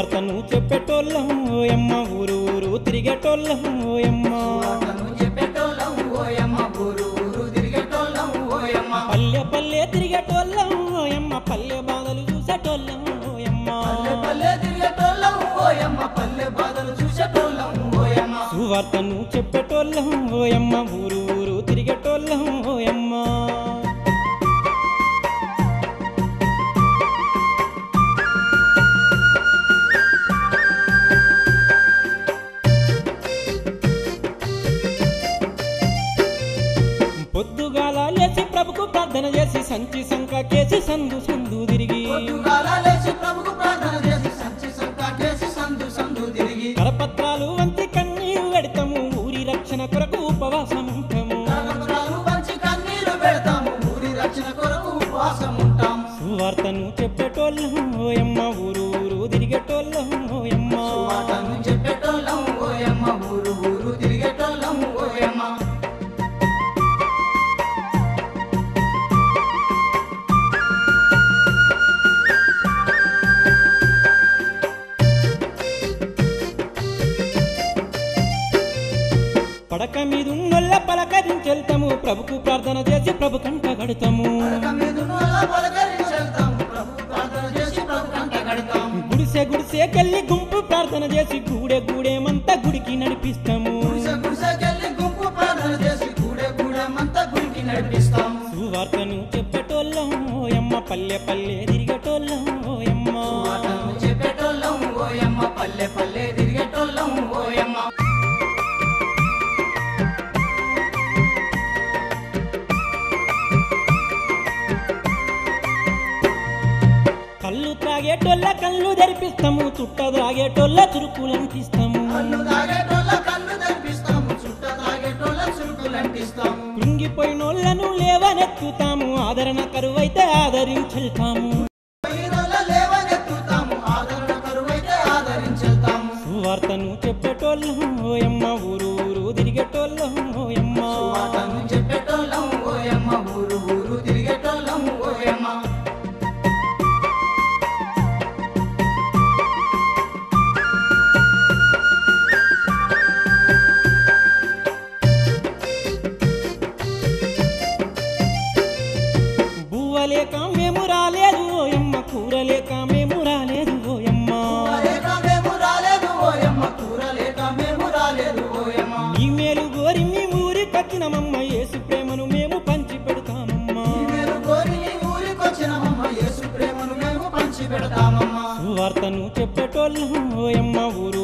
సువార్తను చెప్పేటోళ్ళం ఓయమ్మ ఊరు ఊరు తిరిగేటోళ్ళం ఓయమ్మ పల్లె పల్లె తిరిగేటోళ్ళం ఓయమ్మ పల్లె బాధలు చూసేటోళ్ళం ఓయమ్మ సువార్తను చెప్పేటోళ్ళం ఓయమ్మ ఊరు సంచి సంక కేసి సందు సందు తిరిగి పలకరించెళ్తాము. ప్రభుకు ప్రార్థన చేసి ప్రభు కంట గడతాము గుడిసె గుడిసెకెళ్ళి గుంపు ప్రార్థన చేసి గూడే గూడేమంతా గుడికి నడిపిస్తాము. సువార్తను చెప్పటోళ్ళం అమ్మ పల్లె పల్లె తిరిగటోళ్ళం. తాగేటోళ్ళ కళ్ళు తెరిపిస్తాము చుట్ట తాగేటోళ్ళ చురుకులంటిస్తాము కృంగిపోయినోళ్ళను లేవనెత్తుతాము ఆదరణ కరువైతే ఆదరించెళ్తాము. సువార్తను చెప్పేటోళ్ళం యేసు ప్రేమను మేము పంచి పెడతామమ్మా సువార్తను చెప్పటోళ్ళం ఓయమ్మ ఊరు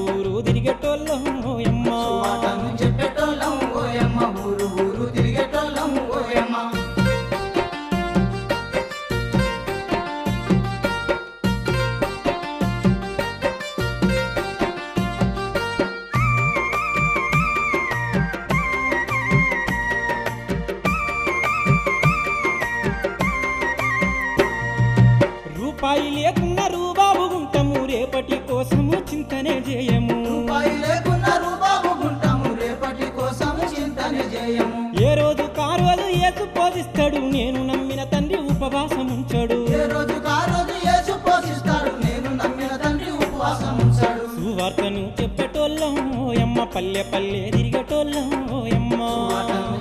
పల్లె తిరిగేటోళ్ళం ఓయమ్మ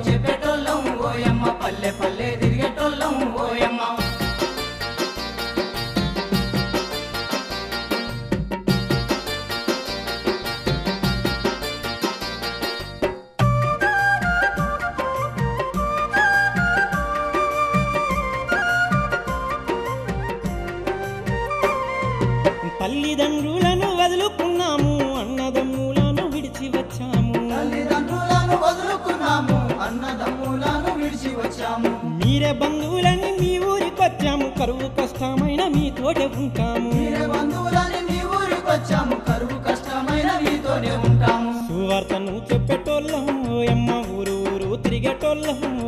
చెప్పేటోళ్ళం ఓయమ్మ పల్లె పల్లె తిరిగేటోళ్ళం ఓయమ్మ తల్లిదండ్రులను వదులుకున్నాము. తల్లిదండ్రులను వదులుకున్నాము అన్నదమ్ములను విడిచి వచ్చాము. మీరే బంధువులని మీ ఊరికొచ్చాము కరువు కష్టమైన మీ తోటే ఉంటాము. మీరే బంధువులని మీ ఊరికొచ్చాము కరువు కష్టమైన మీతోనే ఉంటాము. సువార్తను చెప్పేటోళ్ళము ఎమ్మ ఊరు ఊరు తిరిగేటోళ్ళము.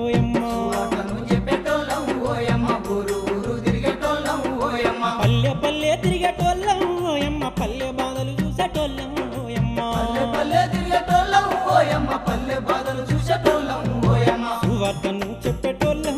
అతను చెప్పేటోళ్ళ